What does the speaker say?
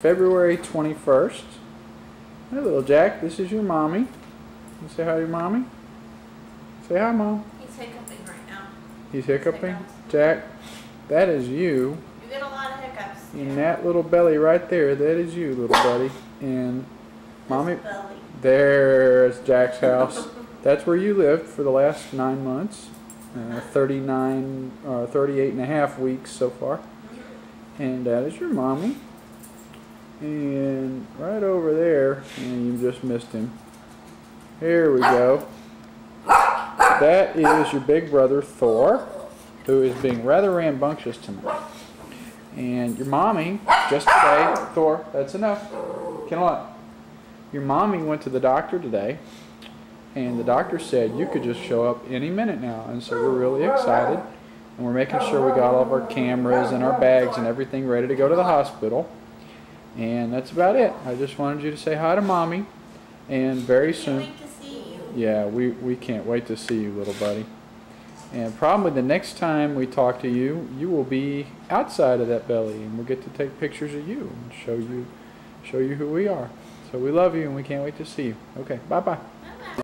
February 21st. Hey, little Jack, this is your mommy. You say hi to your mommy? Say hi, Mom. He's hiccuping right now. He's hiccuping. Hiccups. Jack, that is you. You get a lot of hiccups. In that little belly right there, that is you, little buddy. And mommy, belly. there's Jack's house. That's where you lived for the last nine months. Uh, 39, uh, 38 and a half weeks so far. And that is your mommy. And right over there, and you just missed him. Here we go. That is your big brother Thor, who is being rather rambunctious tonight. And your mommy, just today, Thor, that's enough. Can I? Your mommy went to the doctor today, and the doctor said you could just show up any minute now. And so we're really excited, and we're making sure we got all of our cameras and our bags and everything ready to go to the hospital. And that's about it. I just wanted you to say hi to mommy, and very soon. wait to see you. Yeah, we, we can't wait to see you, little buddy. And probably the next time we talk to you, you will be outside of that belly, and we'll get to take pictures of you and show you, show you who we are. So we love you, and we can't wait to see you. Okay, bye bye.